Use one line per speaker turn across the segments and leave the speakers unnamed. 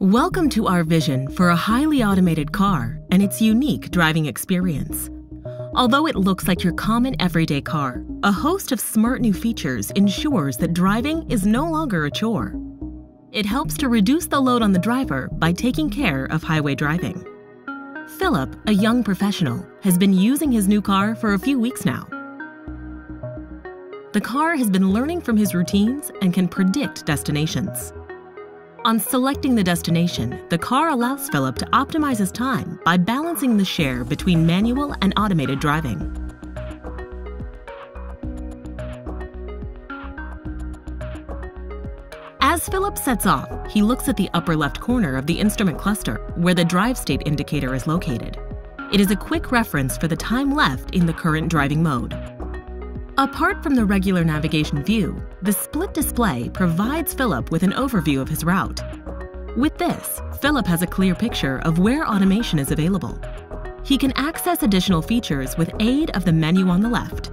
Welcome to our vision for a highly automated car and its unique driving experience. Although it looks like your common everyday car, a host of smart new features ensures that driving is no longer a chore. It helps to reduce the load on the driver by taking care of highway driving. Philip, a young professional, has been using his new car for a few weeks now. The car has been learning from his routines and can predict destinations. On selecting the destination, the car allows Philip to optimize his time by balancing the share between manual and automated driving. As Philip sets off, he looks at the upper left corner of the instrument cluster where the drive state indicator is located. It is a quick reference for the time left in the current driving mode. Apart from the regular navigation view, the split display provides Philip with an overview of his route. With this, Philip has a clear picture of where automation is available. He can access additional features with aid of the menu on the left.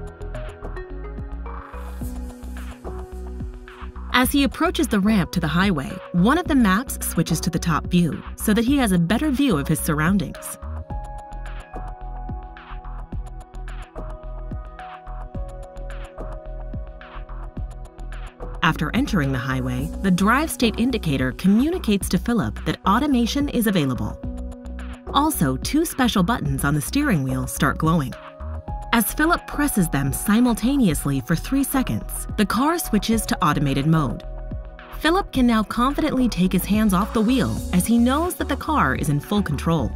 As he approaches the ramp to the highway, one of the maps switches to the top view so that he has a better view of his surroundings. After entering the highway, the drive state indicator communicates to Philip that automation is available. Also, two special buttons on the steering wheel start glowing. As Philip presses them simultaneously for three seconds, the car switches to automated mode. Philip can now confidently take his hands off the wheel as he knows that the car is in full control.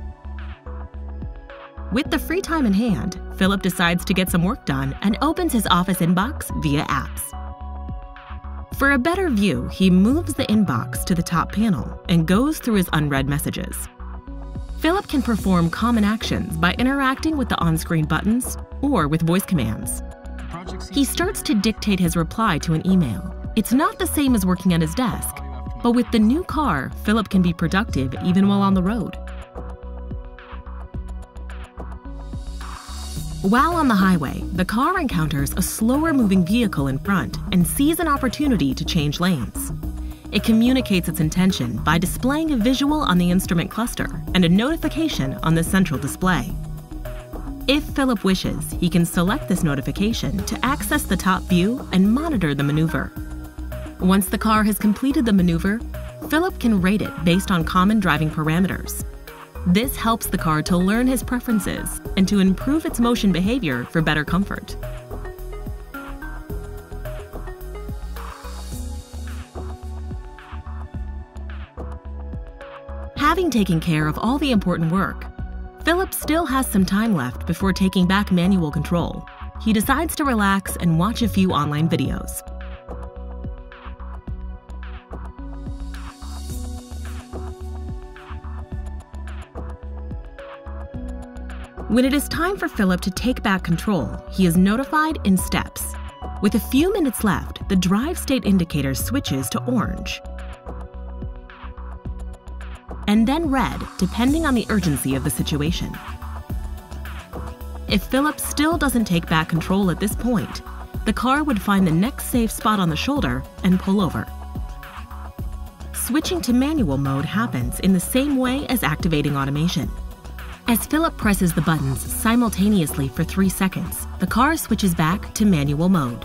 With the free time in hand, Philip decides to get some work done and opens his office inbox via apps. For a better view, he moves the inbox to the top panel and goes through his unread messages. Philip can perform common actions by interacting with the on-screen buttons or with voice commands. He starts to dictate his reply to an email. It's not the same as working at his desk, but with the new car, Philip can be productive even while on the road. While on the highway, the car encounters a slower moving vehicle in front and sees an opportunity to change lanes. It communicates its intention by displaying a visual on the instrument cluster and a notification on the central display. If Philip wishes, he can select this notification to access the top view and monitor the maneuver. Once the car has completed the maneuver, Philip can rate it based on common driving parameters, this helps the car to learn his preferences and to improve its motion behavior for better comfort. Having taken care of all the important work, Philip still has some time left before taking back manual control. He decides to relax and watch a few online videos. When it is time for Philip to take back control, he is notified in steps. With a few minutes left, the drive state indicator switches to orange. And then red, depending on the urgency of the situation. If Philip still doesn't take back control at this point, the car would find the next safe spot on the shoulder and pull over. Switching to manual mode happens in the same way as activating automation. As Philip presses the buttons simultaneously for three seconds, the car switches back to manual mode.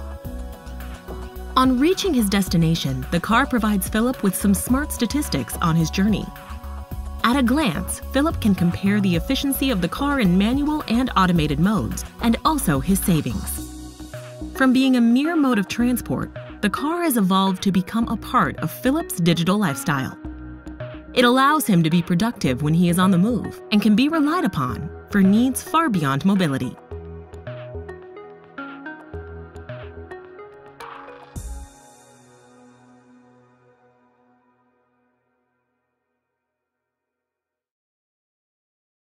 On reaching his destination, the car provides Philip with some smart statistics on his journey. At a glance, Philip can compare the efficiency of the car in manual and automated modes, and also his savings. From being a mere mode of transport, the car has evolved to become a part of Philip's digital lifestyle. It allows him to be productive when he is on the move and can be relied upon for needs far beyond mobility.